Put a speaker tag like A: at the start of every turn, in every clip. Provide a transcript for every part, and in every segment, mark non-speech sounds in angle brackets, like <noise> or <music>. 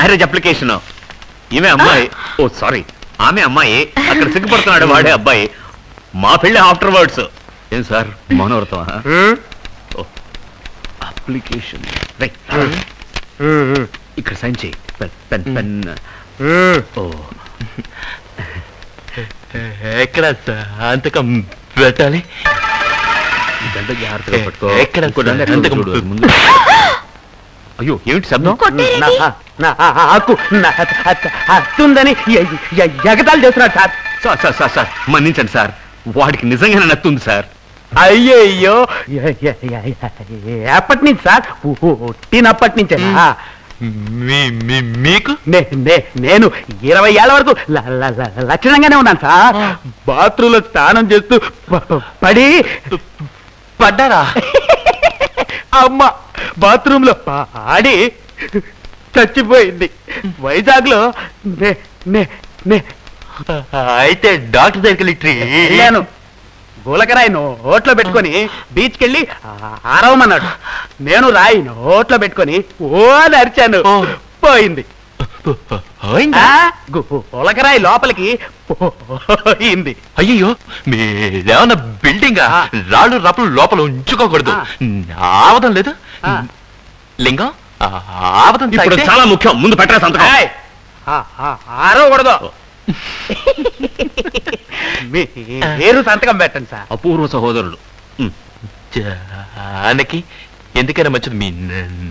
A: Marriage application ఈమె అమ్మాయి. ఓ sorry ఆమె అమ్మాయి అక్కడ సిగ్గుపడుతున్నాడు వాడే అబ్బాయి. మా పెళ్ళి ఆఫ్టర్ వర్డ్స్ ఏం సార్? మౌనవ్రతం అప్లికేషన్ ఇక్కడ సైన్ చేయి. పెన్ పెన్ పెన్ ఓ.
B: ఎక్కడ అంతకం పెట్టాలి?
A: ఇదంతా జాగ్రత్తగా పట్టుకో.
B: ఎక్కడ అంతకం. <laughs>
A: అయ్యో ఏమిటి శబ్దం?
C: నా- నా ఆకు నా అత్తుందని ఎగతాలు చేస్తున్నాడు sir.
A: Sir sir sir sir మన్నించండి సార్. వాడికి నిజంగానే నత్తుంది సార్.
C: అయ్యయ్యో! ఎప్పటి నుంచి సార్? పుట్టినప్పటి నుంచే
B: మీకు?
C: నేను ఇరవై ఏళ్ళ వరకు లక్షణంగానే ఉన్నాను సార్. బాత్రూంలో స్నానం చేస్తూ పడి
B: పడ్డారా?
C: అమ్మ బాత్రూమ్లో పాడి చచ్చిపోయింది. వైజాగ్లో
B: అయితే డాక్టర్ దగ్గరికి వెళ్ళి
C: వెళ్ళాను. గోలకరాయి నోట్లో పెట్టుకొని బీచ్కి వెళ్ళి ఆరవమన్నాడు. నేను రాయి నోట్లో పెట్టుకొని ఓ. అని అరిచాను. పోయింది గోలకరాయి లోపలికి పోయింది.
B: అయ్యయ్యో మీరేమన్నా బిల్డింగ్. రాళ్ళు రప్పులు లోపల ఉంచుకోకూడదు. ఆవదం లేదు. లింగం?
A: ఇప్పుడు చాలా ముఖ్యం. ముందు పెట్టరా సంతకం.
C: ఆరవకూడదు. మీరు సంతకం పెట్టండి సార్.
A: అపూర్వ సహోదరులు ఉమ్.
B: జానకి ఎందుకైనా మంచిది. మీ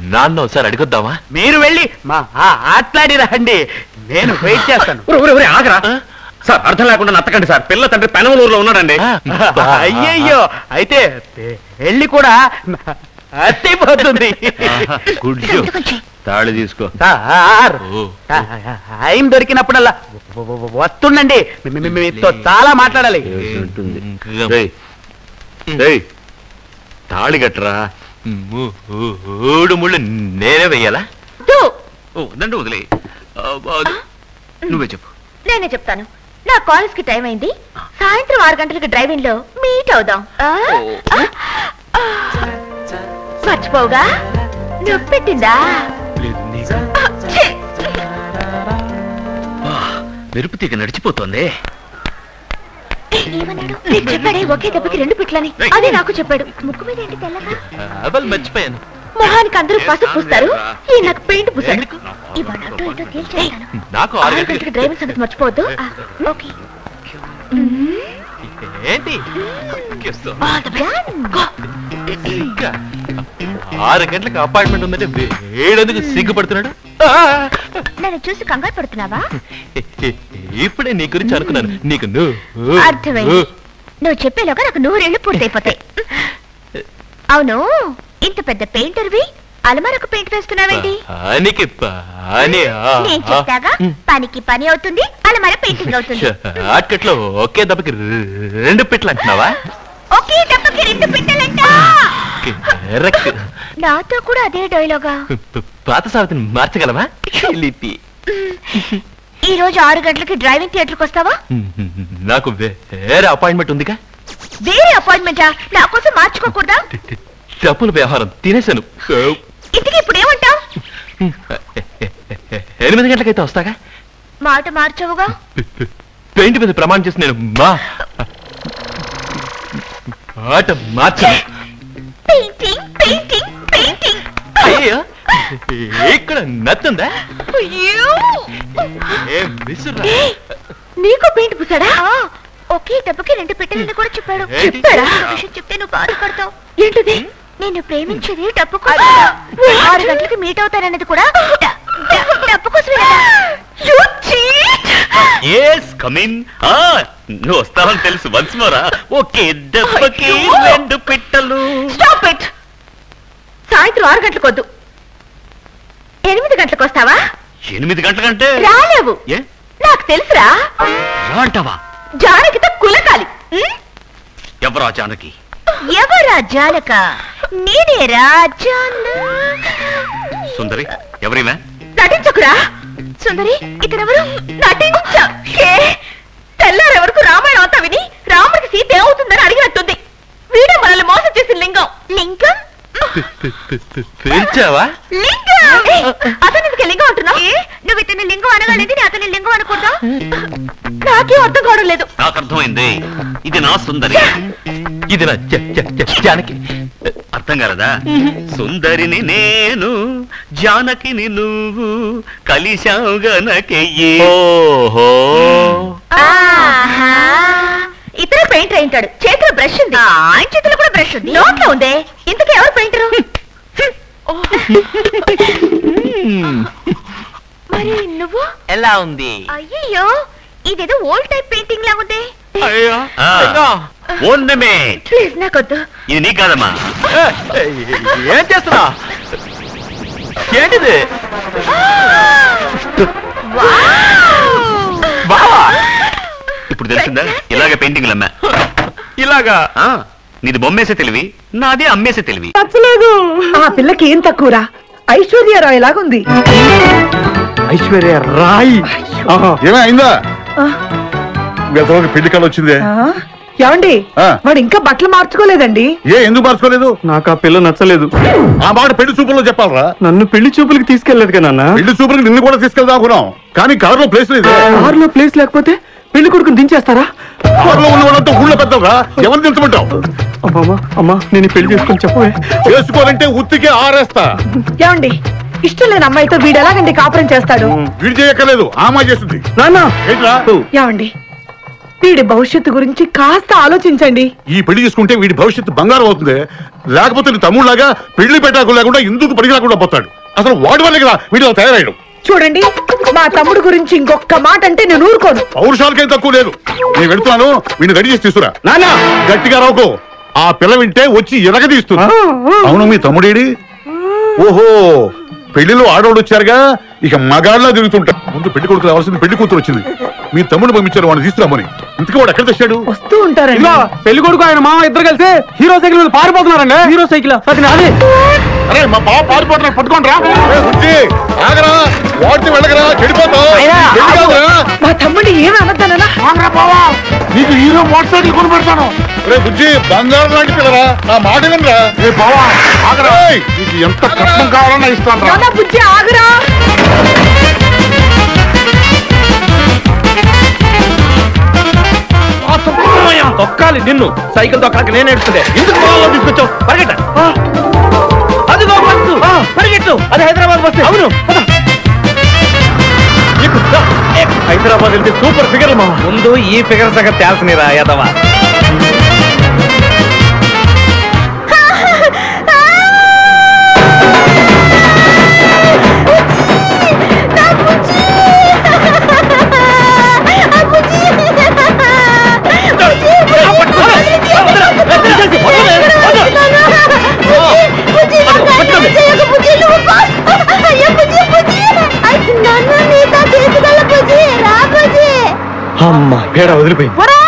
B: నాన్న ఒకసారి అడిగొద్దామా?
C: మీరు వెళ్ళి మా ఆ- ఆట్లాడి రండి. నేను వెయిట్ చేస్తాను.
A: ఒరే, ఒరే, ఒరే, ఆగరా? సార్ అర్థం లేకుండా నత్తకండి సార్. పిల్ల తండ్రి పెనమలూరులో ఉన్నాడండి.
C: అయ్యయ్యో. అయితే పెళ్ళి కూడా
A: గుడ్ జో. తాళి తీసుకో.
C: సార్
B: ఓ.
C: టైం దొరికినప్పుడల్లా వ- వ- వ- వస్తుండండి. మీ- మీ- మీతో చాలా మాట్లాడాలి.
A: ఉంటుంది.
B: ఇంకా-
A: రేయ్, రేయ్, తాళి కట్టరా?
B: మూడు ముళ్ళు నేనే వెయ్యాలా?
A: ఓ దండ వదిలే. నువ్వే చెప్పు.
D: నేనే చెప్తాను. నా కాలేజ్కి టైం అయింది. సాయంత్రం ఆరు గంటలకి డ్రైవింగ్లో మీట్ అవుదాం. ఆ? ఆ? ఆ. మర్చిపోవుగా నొప్పి పెట్టిందా!
A: మెరుపు తీగ నడిచిపోతోంది
D: చెప్పాడే ఒకే దెబ్బకి రెండు పిట్లని అదే నాకు చెప్పాడు ముక్కు మీద ఏంటి తెల్లగా
B: మర్చిపోయాను
D: మొహానికి అందరూ పసుపు పూస్తారు ఈ నాకు పెయింట్ పూసాడు ఇవాళ అటో ఇటో తేల్చేస్తాను
B: నాకు ఆరు
D: ఆరు
B: గంటలకి
D: గంటలకి డ్రైవింగ్ సంగతి మర్చిపోవద్దు ఓకే
B: ఏంటి ఆరు గంటలకు అపాయింట్మెంట్ ఉందంటే వేడెందుకు సిగ్గుపడుతున్నాడు!
D: నన్ను చూసి కంగారు పడుతున్నావా?
B: ఇప్పుడే నీ గురించి అనుకున్నాను. నీకు నువ్వు
D: అర్థమైంది. నువ్వు చెప్పేలోగా నాకు నూరేళ్ళు పూర్తయిపోతాయి. అవును ఇంత పెద్ద పెయింటర్వి? అలమారకు పెయింట్ వేస్తున్నావేంటి?
B: పనికి పని
D: నేను చెప్తాగా పనికి పని అవుతుంది అలమార పెయింటింగ్ అవుతుంది.
B: షార్ట్కట్లో ఒకే దెబ్బకి రెండు పిట్లు అంటున్నావా?
D: ఒకే దెబ్బకి రెండు పెట్టాలంట! నాతో కూడా అదే డైలాగా.
B: పాత సావిత్రిని మార్చగలవా?
D: ఈ రోజు ఆరు గంటలకి డ్రైవింగ్ థియేటర్కి వస్తావా?
B: నాకు వేరే అపాయింట్మెంట్ ఉందిగా?
D: వేరే అపాయింట్మెంటా? నా కోసం మార్చుకోకూడదా?
B: డబ్బుల వ్యవహారం తినేశాను.
D: ఇంటికి ఇప్పుడు ఏమంటావు?
B: ఎనిమిది గంటలకైతే వస్తాగా?
D: మాట మార్చవుగా?
B: పెయింట్ మీద ప్రమాణం చేసి నేను మా మాట మార్చాను.
D: పెయింటింగ్ పెయింటింగ్ పెయింటింగ్
B: అయ్యో ఇక్కడ నత్తుందా?
D: అయ్యో.
B: ఏ విసురా
D: ఏయ్, నీకు పెయింట్ పూసాడా? ఒకే దెబ్బకి రెండు పెట్టెలని కూడా చెప్పాడు. విషయం చెప్తే నువ్వు బాధపడతావు. ఏంటిది? నేను ప్రేమించేది డబ్బు కోసం. ఆరు గంటలకి మీట్ అవుతానన్నది కూడా డబ్బు కోసమే
A: ఎస్ కమిన్ నువ్వు వస్తావని తెలుసు. వన్స్ మోరా. ఓకే దెబ్బకి
D: అయ్యో.
A: రెండు పిట్టలు.
D: Stop it! సాయంత్రం ఆరు గంటలకు వద్దు ఎనిమిది గంటలకు వస్తావా
A: ఎనిమిది గంటల కంటే
D: రాలేవు.
A: ఏ?
D: నాకు తెలుసురా.
A: రా అంటావా?
D: జానకితో కులకాలి. ఉం?
A: ఎవరా జానకి?
D: ఎవరా జానక? నేనే రాజాన.
A: సుందరి ఎవరివే?
D: నటించకురా. సుందరి ఇతనెవరు? నటించే తెల్లారే వరకు రామాయణం అంతా విని రాముడికి సీత ఏమవుతుందని అడిగినట్టుంది. వీడే మనల్ని మోసం చేసిన లింగం. లింగం? లింగం! అతను ఎందుకు లింగం అంటున్నావు? నదిని అతని లింగం అనకూడదా? నాకేం అర్థం కావడం లేదు.
A: నాకు అర్థమైంది. ఇది నా సుందరి.
B: ఇది నా జ- జ- జ- జానకి.
A: అర్థం కాలదా? సుందరిని నేను జానకిని నువ్వు కలిశావు గనకెయ్యి
B: ఓహో.
D: ఇతర పెయింటర్ అయి ఉంటాడు చేతిలో బ్రష్ ఉంది. ఆయన చేతిలో కూడా బ్రష్ ఉంది. నోట్లో ఉందే. ఇంతకు ఎవరు పెయింటరు? మరి నువ్వు?
B: ఎలా ఉంది?
D: అయ్యయ్యో ఇదేదో ఓల్డ్ టైప్ పెయింటింగ్ లా ఉంది.
A: ఓర్నమెంట్
D: ప్లీజ్ నాకొద్దు.
A: ఇది నీ కాదమ్మా.
B: ఏం చేస్తున్నా? ఏంటిది?
A: ఇప్పుడు తెలిసిందా ఇలాగ పెయింటింగ్లు అమ్మా
B: ఇలాగా?
A: ఆ, నీది బొమ్మేసే తెలివి నాది అమ్మేసే తెలివి.
E: నచ్చలేదు ఆ పిల్లకి ఏం తక్కువరా? ఐశ్వర్యరాయ్ లాగుంది.
C: ఐశ్వర్య రాయ్?
F: ఏమైందా
E: ఆ,
F: గతంలో పెళ్ళి కాలు వచ్చిందే.
E: ఆ, ఏమండి?
F: ఆ.
E: వాడు ఇంకా బట్టలు మార్చుకోలేదండి.
F: ఏ ఎందుకు మార్చుకోలేదు?
C: నాకు ఆ పిల్ల నచ్చలేదు.
F: ఆ మాట పెళ్ళి చూపుల్లో చెప్పాలరా?
C: నన్ను పెళ్ళి చూపులకి తీసుకెళ్ళేదు కదా నాన్న.
F: పెళ్ళి చూపులకు నిన్ను కూడా తీసుకెళ్దాం అనుకున్నాం. కానీ కారులో ప్లేస్ లేదు.
C: కారులో ప్లేస్ లేకపోతే పెళ్ళి కొడుకుని దించేస్తారా?
F: కారులో ఉన్న వాళ్ళంతా ఊళ్ళో పెద్దవరా ఎవరిని దించమంటావు?
C: అమ్మా అమ్మా నేను ఈ పెళ్ళి చేసుకొని చెప్పవే.
F: చేసుకోవాలంటే ఉత్తికే ఆరేస్తా.
E: ఏమండి ఇష్టం లేని అమ్మాయితో వీడు ఎలాగండి కాపురం చేస్తాడు?
F: వీడి చేయక్కర్లేదు ఆమా చేస్తుంది.
C: నాన్న!
F: ఏంట్రా?
E: ఏమండి వీడి భవిష్యత్తు గురించి కాస్త ఆలోచించండి.
F: ఈ పెళ్ళి చేసుకుంటే వీడి భవిష్యత్తు బంగారం అవుతుంది. లేకపోతే నీ తమ్ముళ్ళలాగా పెళ్ళి పెట్టాకు లేకుండా ఇందుకు పనికి రాకుండా పోతాడు. అసలు వాడి వల్లే కదా వీడిలో తయారయ్యడం.
E: చూడండి మా తమ్ముడు గురించి ఇంకొక మాట అంటే నేను ఊరుకోను.
F: పౌరుషాలకేం తక్కువ లేదు. నేను వెళ్తున్నాను వీడిని రెడీ చేసి తీసుకురా.
C: నాన్న!
F: గట్టిగా రావుకో. ఆ పిల్ల వింటే వచ్చి ఎరగదీస్తుంది అవును మీ తమ్ముడేడి? ఓహో పెళ్ళిలో ఆడవాడు వచ్చారుగా ఇక మగాళ్ళ తిరుగుతుంటా. ముందు పెళ్ళి కొడుకు రావాల్సింది పెళ్ళి కూతురు వచ్చింది. మీ తమ్ముడు పంపించారు వాడిని తీసుకురామని. ఇంతకీ వాడు ఎక్కడ తెచ్చాడు
E: వస్తూ ఉంటారండి.
C: పెళ్ళి కొడుకు ఆయన మామ ఇద్దరు కలిసి హీరో సైకిల్ మీద పారిపోతున్నారండి. Hero cycle? అది నాది.
F: అరే మా బావ పారిపోతున్నా పట్టుకోండి రా. ఏ, బుజ్జి, ఆగరా వాడితే వెళ్ళగరా చెడిపోతావు.
E: మా ఏమి అనద్దనా
F: నీకు హీరో మోటార్ సైకిల్ కొని పెడతాను రే బుజ్జి బంగారం లాంటి పిల్లరా? నా మాట వినరా? ఏ బావా ఆగరా. నీకు ఎంత కట్నం కావాలన్నా ఇస్తాను రా.
E: బుజ్జి ఆగురా.
B: తొక్కాలి నిన్ను. సైకిల్ తొక్కడానికి నేను ఏడుస్తుంటే ఎందుకు పొలంలో తీసుకొచ్చావు? పరిగెట్ట. అదిగో బస్సు పరిగెట్టు. అది హైదరాబాద్ బస్సు అవును. హైదరాబాద్ వెళ్తే సూపర్ ఫిగర్ మా ముందు ఈ ఫిగర్ సగం తేల్సనిరా యదవా? అమ్మా పేడ వదిలిపోయింది
E: ఒరే